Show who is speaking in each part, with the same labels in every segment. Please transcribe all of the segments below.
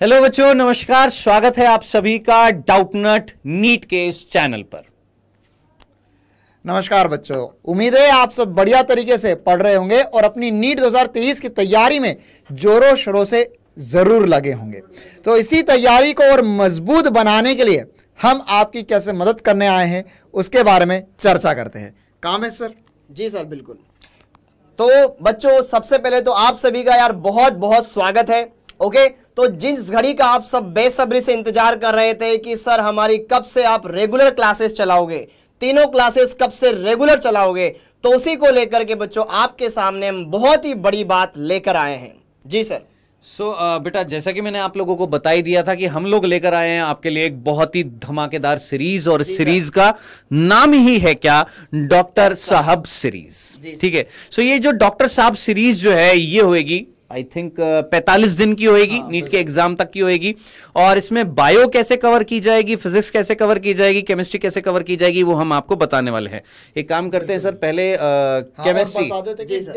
Speaker 1: Hello बच्चों नमस्कार स्वागत है आप सभी का डाउटनट नीट के इस चैनल पर।
Speaker 2: नमस्कार बच्चों उम्मीद है आप सब बढ़िया तरीके से पढ़ रहे होंगे और अपनी नीट 2023 की तैयारी में जोरों शोरों से ज़रूर लगे होंगे। तो इसी तैयारी को और मज़बूत बनाने के लिए हम आपकी कैसे मदद करने आए हैं उसके बारे में चर्चा करते हैं। काम है सर।
Speaker 3: जी सर बिल्कुल। तो बच्चों सबसे पहले तो आप सभी का यार बहुत बहुत स्वागत है ओके? तो जिस घड़ी का आप सब बेसब्री से इंतज़ार कर रहे थे कि सर हमारी कब से आप रेगुलर क्लासेस चलाओगे तीनों क्लासेस कब से रेगुलर चलाओगे तो उसी को लेकर के बच्चों आपके सामने हम बहुत ही बड़ी बात लेकर आए हैं। जी सर।
Speaker 1: सो so, uh, बेटा जैसा कि मैंने आप लोगों को बता ही दिया था कि हम लोग लेकर आए हैं आपके लिए एक बहुत ही धमाकेदार सीरीज़ और सीरीज़ का नाम ही है क्या? डॉक्टर साहब सीरीज़ ठीक है? सो so, ये जो डॉक्टर साहब सीरीज़ जो है ये होएगी आई थिंक पैंतालीस दिन की होएगी हाँ, नीट के एग्ज़ाम तक की होएगी। और इसमें बायो कैसे कवर की जाएगी फिजिक्स कैसे कवर की जाएगी केमिस्ट्री कैसे कवर की जाएगी वो हम आपको बताने वाले हैं। एक काम करते हैं सर पहले केमिस्ट्री
Speaker 2: हाँ,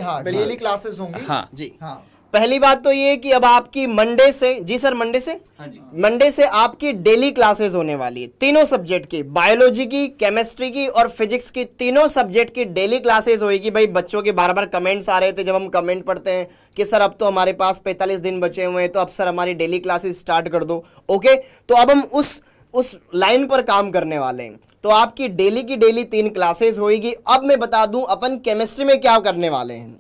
Speaker 2: हाँ, क्लासेस होंगी।
Speaker 1: हाँ। जी। हाँ।
Speaker 3: पहली बात तो ये कि अब आपकी मंडे से जी सर मंडे से? हाँ जी। मंडे से आपकी डेली क्लासेस होने वाली है तीनों सब्जेक्ट की बायोलॉजी की केमिस्ट्री की और फिजिक्स की तीनों सब्जेक्ट की डेली क्लासेस होगी भाई बच्चों के बार बार कमेंट्स आ रहे थे जब हम कमेंट पढ़ते हैं कि सर अब तो हमारे पास पैंतालीस दिन बचे हुए हैं तो अब सर हमारी डेली क्लासेस स्टार्ट कर दो। ओके तो अब हम उस उस लाइन पर काम करने वाले हैं। तो आपकी डेली की डेली तीन क्लासेस होगी अब मैं बता दूँ अपन केमिस्ट्री में क्या करने वाले हैं?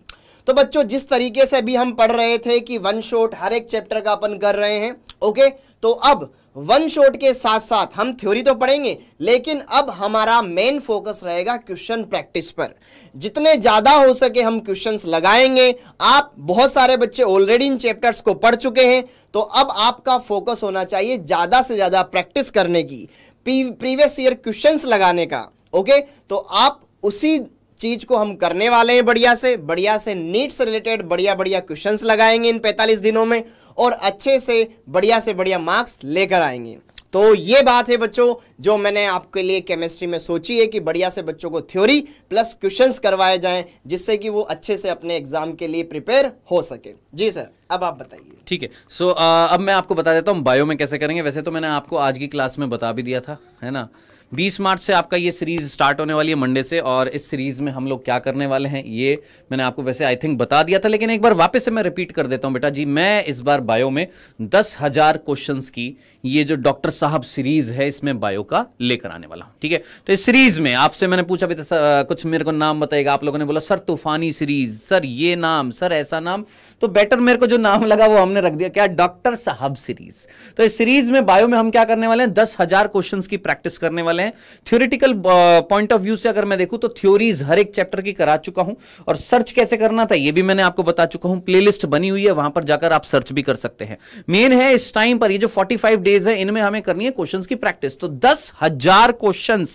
Speaker 3: तो बच्चों, जिस तरीके से अभी हम पढ़ रहे थे कि वन शॉट हर एक चैप्टर का अपन कर रहे हैं ओके तो अब वन शॉट के साथ साथ हम थ्योरी तो पढ़ेंगे, लेकिन अब हमारा मेन फोकस रहेगा क्वेश्चन प्रैक्टिस पर। जितने ज़्यादा हो सके हम क्वेश्चंस लगाएँगे। आप बहुत सारे बच्चे ऑलरेडी इन चैप्टर्स को पढ़ चुके हैं तो अब आपका फोकस होना चाहिए ज़्यादा से ज़्यादा प्रैक्टिस करने की प्रीवियस ईयर क्वेश्चंस लगाने का ओके तो आप उसी चीज़ को हम करने वाले हैं बढ़िया से बढ़िया से नीट से रिलेटेड बढ़िया बढ़िया क्वेश्चन लगाएँगे इन 45 दिनों में और अच्छे से, बढ़िया से, बढ़िया मार्क्स लेकर आएँगे। तो ये बात है बच्चों, जो मैंने आपके लिए केमिस्ट्री में सोची है कि बढ़िया से बच्चों को थ्योरी प्लस क्वेश्चंस करवाए जाएँ, जिससे कि वो अच्छे से अपने एग्ज़ाम के लिए प्रिपेयर हो सके। जी सर अब आप बताइए।
Speaker 1: ठीक है सो अब मैं आपको बता देता हूँ बायो में कैसे करेंगे। वैसे तो मैंने आपको आज की क्लास में बता भी दिया था, है ना? 20 मार्च से आपका ये सीरीज़ स्टार्ट होने वाली है मंडे से, और इस सीरीज़ में हम लोग क्या करने वाले हैं, ये मैंने आपको वैसे आई थिंक बता दिया था, लेकिन एक बार वापस से मैं रिपीट कर देता हूँ बेटा जी। मैं इस बार बायो में दस हज़ार क्वेश्चन की ये जो डॉक्टर साहब सीरीज़ है, इसमें बायो का लेकर आने वाला हूँ, ठीक है? तो इस सीरीज़ में आपसे मैंने पूछा भी था कुछ मेरे को नाम बताएगा आप लोगों ने बोला, सर, तूफानी सीरीज़ सर, ये नाम, सर, ऐसा नाम। तो बेटर मेरे को जो नाम लगा, वो हमने रख दिया, क्या डॉक्टर साहब सीरीज़। तो इस सीरीज़ में बायो में हम क्या करने वाले हैं? दस हज़ार क्वेश्चन की प्रैक्टिस करने वाले हैं। थ्योरिटिकल पॉइंट ऑफ़ व्यू से अगर मैं देखूँ तो थ्योरीज हर एक चैप्टर की करा चुका हूँ। और सर्च कैसे करना था, ये भी मैंने आपको बता चुका हूँ। प्लेलिस्ट बनी हुई है, वहाँ पर जाकर आप सर्च भी कर सकते हैं। मेन है इस टाइम पर, ये जो 45 डेज़ है, इनमें हमें करनी है क्वेश्चंस की प्रैक्टिस तो दस हज़ार क्वेश्चन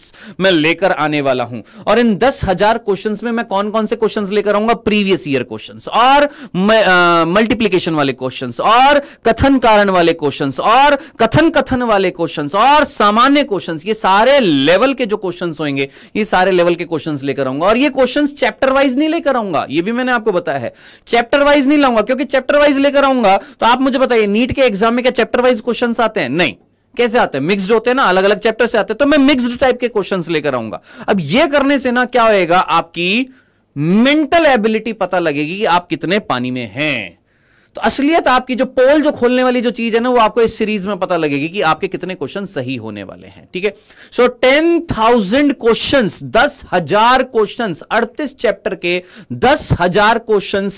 Speaker 1: मैं लेकर आने वाला हूँ। और इन दस हज़ार क्वेश्चन में मैं कौन कौन से क्वेश्चन लेकर आऊँगा? प्रीवियस ईयर क्वेश्चन और मल्टीप्लीकेशन वाले क्वेश्चन और कथन कारण वाले क्वेश्चन और कथन कथन वाले क्वेश्चन और सामान्य क्वेश्चन ये सारे लेवल के जो क्वेश्चंस होंगे, ये सारे लेवल के क्वेश्चंस लेकर आऊँगा। और ये क्वेश्चंस चैप्टर वाइज नहीं लेकर आऊँगा, ये भी मैंने आपको बताया है। चैप्टर वाइज नहीं लाऊँगा, क्योंकि चैप्टर वाइज लेकर आऊँगा तो आप मुझे बताइए, नीट के एग्ज़ाम में क्या चैप्टर वाइज क्वेश्चन आते हैं? नहीं। कैसे आते हैं? मिक्सड होते हैं ना अलग अलग चैप्टर से आते हैं तो मैं मिक्सड टाइप के क्वेश्चंस लेकर आऊँगा। अब ये करने से ना क्या होएगा, आपकी मेंटल एबिलिटी पता लगेगी कि आप कितने पानी में हैं। तो असलियत आपकी जो पोल जो खोलने वाली जो चीज़ है ना, वो आपको इस सीरीज़ में पता लगेगी कि आपके कितने क्वेश्चन सही होने वाले हैं, ठीक है? सो टेन थाउज़ेंड क्वेश्चन दस हज़ार क्वेश्चन अड़तीस चैप्टर के दस हज़ार क्वेश्चन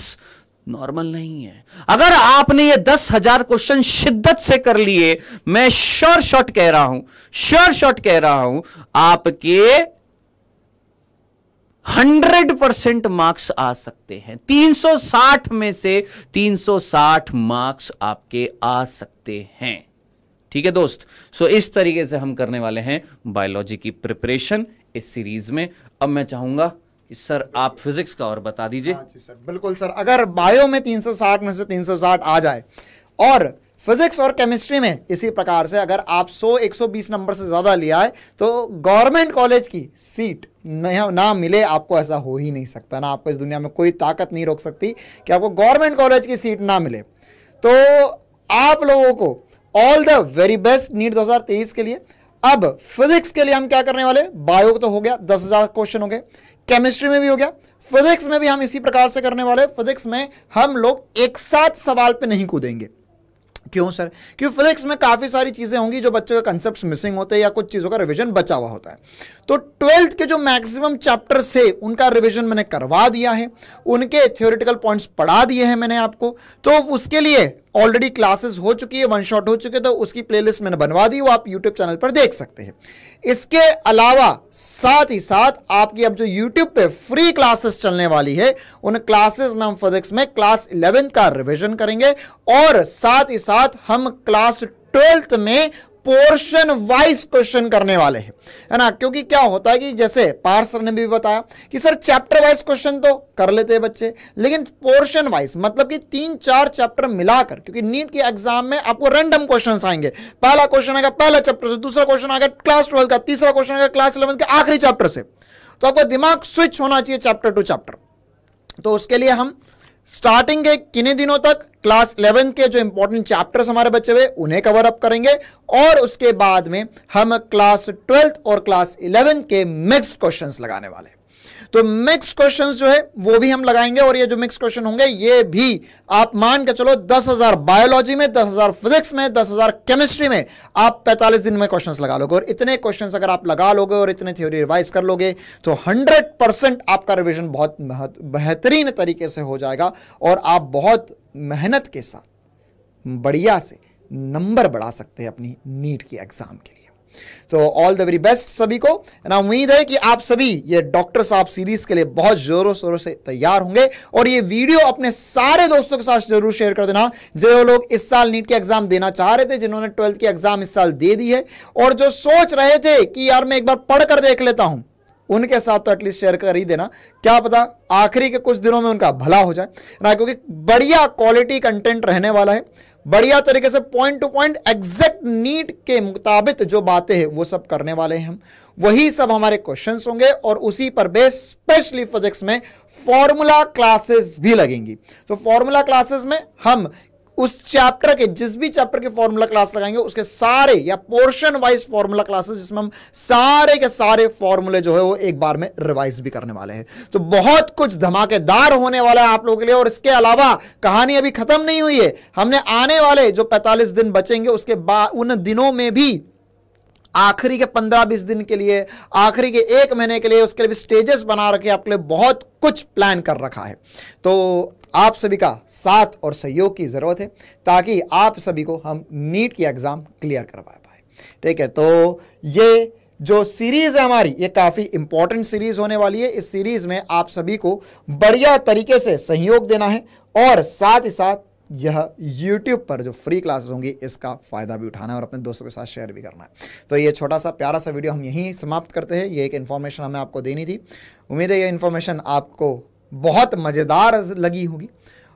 Speaker 1: नॉर्मल नहीं है। अगर आपने ये दस हज़ार क्वेश्चन शिद्दत से कर लिए, मैं श्योर शॉट कह रहा हूँ श्योर शॉट कह रहा हूँ, आपके हंड्रेड परसेंट मार्क्स आ सकते हैं। 360 में से 360 मार्क्स आपके आ सकते हैं। ठीक है दोस्त? सो इस तरीके से हम करने वाले हैं बायोलॉजी की प्रिपरेशन इस सीरीज़ में। अब मैं चाहूँगा कि सर आप फिजिक्स का और बता दीजिए। हाँ
Speaker 2: सर, बिल्कुल सर। अगर बायो में 360 में से 360 आ जाए और फिजिक्स और केमिस्ट्री में इसी प्रकार से अगर आप 100 120 नंबर से ज़्यादा लिया है तो गवर्नमेंट कॉलेज की सीट ना ना मिले, आपको ऐसा हो ही नहीं सकता, ना आपको इस दुनिया में कोई ताकत नहीं रोक सकती कि आपको गवर्नमेंट कॉलेज की सीट ना मिले। तो आप लोगों को all the very best NEET 2023 के लिए। अब फिजिक्स के लिए हम क्या करने वाले? बायो तो हो गया, दस हज़ार क्वेश्चन हो गए। केमिस्ट्री में भी हो गया। फिजिक्स में भी हम इसी प्रकार से करने वाले। फिजिक्स में हम लोग एक साथ सवाल पे नहीं कूदेंगे। क्यों सर? क्योंकि फिजिक्स में काफ़ी सारी चीज़ें होंगी जो बच्चों के कंसेप्ट मिसिंग होते हैं या कुछ चीज़ों का रिविजन बचा हुआ होता है। तो ट्वेल्थ के जो मैक्सिमम चैप्टर से उनका रिविजन मैंने करवा दिया है। उनके थियोरिटिकल पॉइंट्स पढ़ा दिए हैं मैंने आपको। तो उसके लिए ऑलरेडी क्लासेस हो चुकी है वन शॉट हो चुके तो उसकी प्लेलिस्ट मैंने बनवा दी, वो आप यूट्यूब चैनल पर देख सकते हैं। इसके अलावा साथ ही साथ आपकी अब जो यूट्यूब पे फ्री क्लासेस चलने वाली है, उन क्लासेस में हम फिजिक्स में क्लास इलेवेंथ का रिविजन करेंगे और साथ ही साथ हम क्लास ट्वेल्थ में पोर्शन वाइज क्वेश्चन करने वाले हैं। है ना? क्योंकि क्या होता है कि जैसे पार सर ने भी बताया कि सर चैप्टर वाइज क्वेश्चन तो कर लेते हैं बच्चे, लेकिन पोर्शन वाइज मतलब कि तीन चार चैप्टर मिलाकर, क्योंकि नीट के एग्ज़ाम में आपको रैंडम क्वेश्चन आएँगे। पहला क्वेश्चन आएगा पहला चैप्टर से, दूसरा क्वेश्चन आएगा क्लास ट्वेल्थ का, तीसरा क्वेश्चन आएगा क्लास इलेवंथ के आखिरी चैप्टर से। तो आपका दिमाग स्विच होना चाहिए चैप्टर टू चैप्टर तो उसके लिए हम स्टार्टिंग के किन्हीं दिनों तक क्लास 11 के जो इंपॉर्टेंट चैप्टर्स हमारे बच्चे हुए, उन्हें कवर अप करेंगे। और उसके बाद में हम क्लास 12 और क्लास 11 के मिक्स क्वेश्चंस लगाने वाले तो मिक्स क्वेश्चंस जो है, वो भी हम लगाएँगे और ये जो मिक्स क्वेश्चन होंगे, ये भी आप मान के चलो दस हज़ार बायोलॉजी में, दस हज़ार फिजिक्स में, दस हज़ार केमिस्ट्री में, आप पैंतालीस दिन में क्वेश्चन लगा लोगे। और इतने क्वेश्चन अगर आप लगा लोगे और इतने थ्योरी रिवाइज कर लोगे तो हंड्रेड आपका रिविजन बहुत बेहतरीन तरीके से हो जाएगा और आप बहुत मेहनत के साथ, बढ़िया से नंबर बढ़ा सकते हैं अपनी नीट की एग्ज़ाम के लिए। तो ऑल द वेरी बेस्ट सभी को। ना उम्मीद है कि आप सभी ये डॉक्टर साहब सीरीज़ के लिए बहुत जोरों शोरों से तैयार होंगे। और ये वीडियो अपने सारे दोस्तों के साथ ज़रूर शेयर कर देना। जो लोग इस साल नीट के एग्ज़ाम देना चाह रहे थे, जिन्होंने ट्वेल्थ की एग्ज़ाम इस साल दे दी है, और जो सोच रहे थे कि यार मैं एक बार पढ़कर देख लेता हूँ, उनके साथ तो एटलीस्ट शेयर कर ही देना। क्या पता आखिरी के कुछ दिनों में उनका भला हो जाए। ना क्योंकि बढ़िया क्वालिटी कंटेंट रहने वाला है बढ़िया तरीके से point to point exact NEET के मुताबिक जो बातें हैं, वो सब करने वाले हैं हम। वही सब हमारे क्वेश्चंस होंगे और उसी पर बेस स्पेशली फिजिक्स में फॉर्मूला क्लासेस भी लगेंगी। तो फॉर्मूला क्लासेस में हम उस चैप्टर के, जिस भी चैप्टर के फॉर्मूला क्लास लगाएँगे, उसके सारे या पोर्शन वाइज फॉर्मूला क्लासेस जिसमें हम सारे के सारे फॉर्मूले जो है वो एक बार में रिवाइज भी करने वाले हैं। तो बहुत कुछ धमाकेदार होने वाला है आप लोगों के लिए, और इसके अलावा कहानी अभी खत्म नहीं हुई है। हमने आने वाले जो 45 दिन बचेंगे, उसके बाद उन दिनों में भी आखिरी के पंद्रह बीस दिन के लिए, आखिरी के एक महीने के लिए उसके लिए भी स्टेजेस बना रखे, आपके लिए बहुत कुछ प्लान कर रखा है। तो आप सभी का साथ और सहयोग की ज़रूरत है, ताकि आप सभी को हम नीट की एग्ज़ाम क्लियर करवा पाए। ठीक है तो ये जो सीरीज़ है हमारी, ये काफ़ी इंपॉर्टेंट सीरीज़ होने वाली है। इस सीरीज़ में आप सभी को बढ़िया तरीके से सहयोग देना है और साथ ही साथ यह YouTube पर जो फ्री क्लासेस होंगी, इसका फ़ायदा भी उठाना है और अपने दोस्तों के साथ शेयर भी करना है। तो ये छोटा सा प्यारा सा वीडियो हम यहीं समाप्त करते हैं। ये एक इन्फॉर्मेशन हमें आपको देनी थी। उम्मीद है ये इन्फॉर्मेशन आपको बहुत मज़ेदार लगी होगी।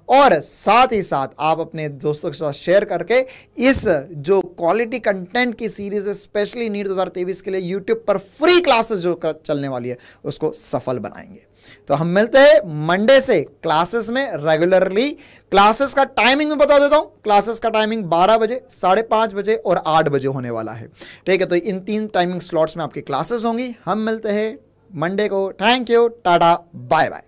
Speaker 2: और साथ ही साथ आप अपने दोस्तों के साथ शेयर करके इस जो क्वालिटी कंटेंट की सीरीज़ है स्पेशली नीट 2023 के लिए यूट्यूब पर फ्री क्लासेस जो चलने वाली है, उसको सफल बनाएँगे। तो हम मिलते हैं मंडे से क्लासेस में रेगुलरली क्लासेस का टाइमिंग में बता देता हूँ। क्लासेस का टाइमिंग 12 बजे, साढ़े पाँच बजे और 8 बजे होने वाला है। ठीक है तो इन तीन टाइमिंग स्लॉट्स में आपकी क्लासेस होंगी। हम मिलते हैं मंडे को। Thank you tata bye bye